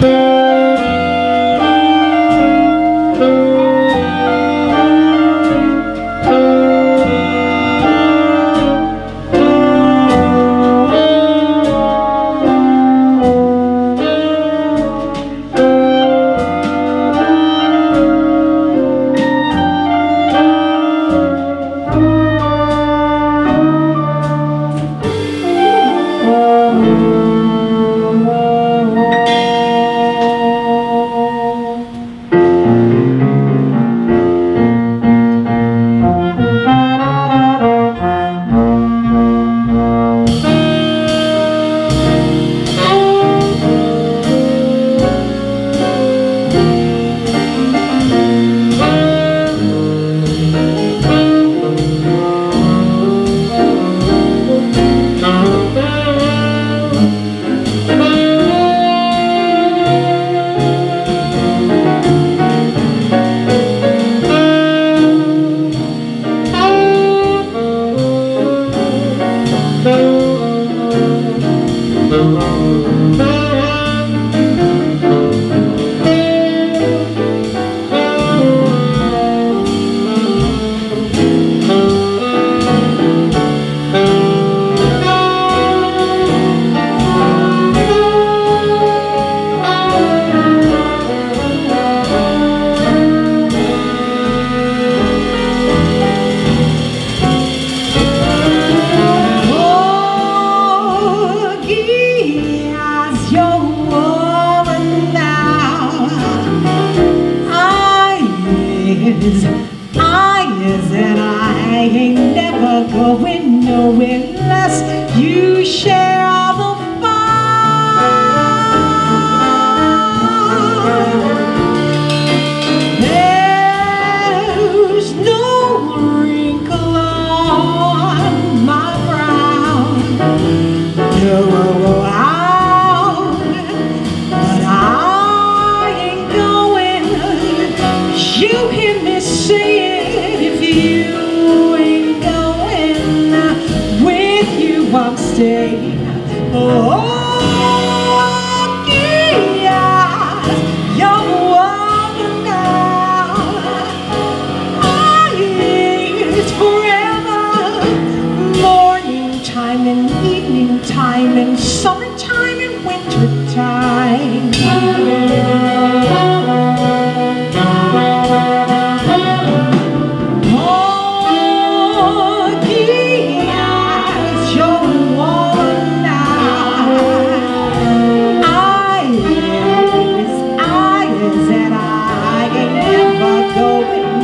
Thank. Música is I is and I ain't never going nowhere. day. Oh.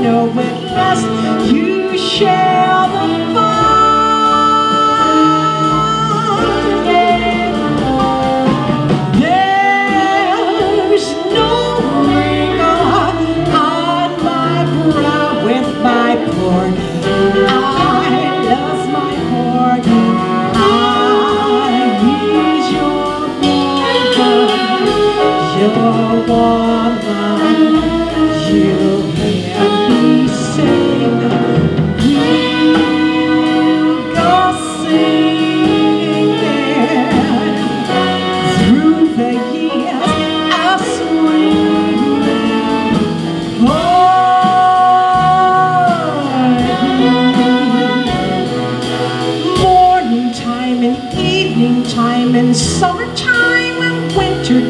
know it best. You share the fun. There's no on my brow with my. I love my. I use your. Your woman. You.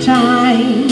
time.